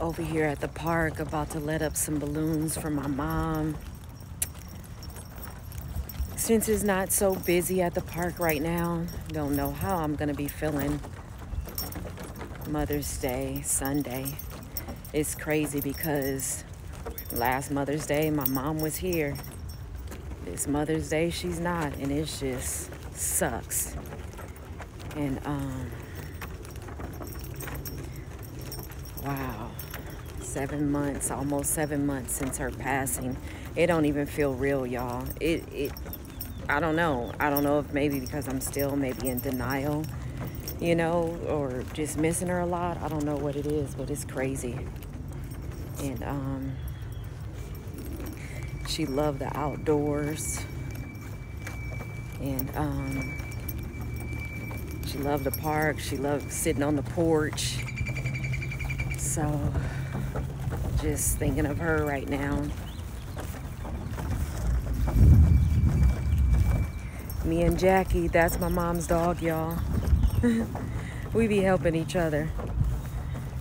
over here at the park about to let up some balloons for my mom. Since it's not so busy at the park right now, don't know how I'm gonna be feeling Mother's Day, Sunday. It's crazy because last Mother's Day, my mom was here. This Mother's Day, she's not, and it just sucks. And, um, wow, seven months, almost seven months since her passing. It don't even feel real, y'all. It, it, I don't know. I don't know if maybe because I'm still maybe in denial, you know, or just missing her a lot. I don't know what it is, but it's crazy. And, um, she loved the outdoors. And um, she loved the park. She loved sitting on the porch. So just thinking of her right now. Me and Jackie, that's my mom's dog, y'all. we be helping each other.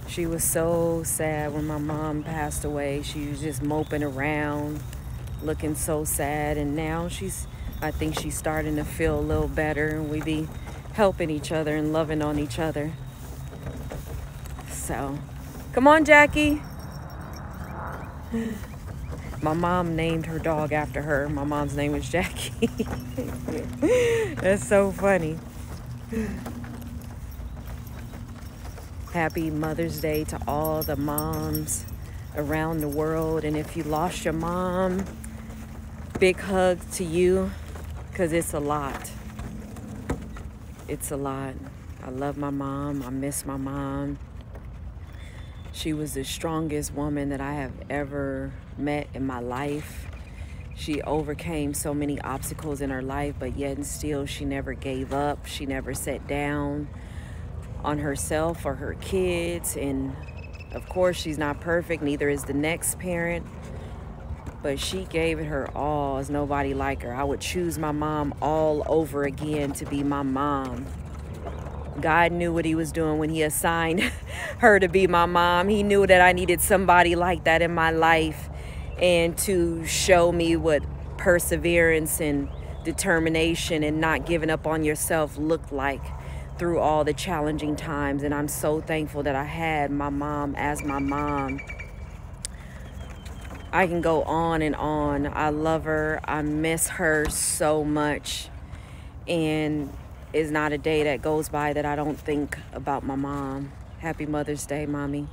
She was so sad when my mom passed away. She was just moping around looking so sad and now she's I think she's starting to feel a little better and we be helping each other and loving on each other. So, come on, Jackie. My mom named her dog after her. My mom's name is Jackie. That's so funny. Happy Mother's Day to all the moms around the world. And if you lost your mom, big hug to you because it's a lot. It's a lot. I love my mom. I miss my mom. She was the strongest woman that I have ever met in my life. She overcame so many obstacles in her life, but yet and still she never gave up. She never sat down on herself or her kids. And of course, she's not perfect, neither is the next parent but she gave it her all as nobody like her. I would choose my mom all over again to be my mom. God knew what he was doing when he assigned her to be my mom. He knew that I needed somebody like that in my life and to show me what perseverance and determination and not giving up on yourself looked like through all the challenging times. And I'm so thankful that I had my mom as my mom. I can go on and on. I love her. I miss her so much. And it's not a day that goes by that I don't think about my mom. Happy Mother's Day, Mommy.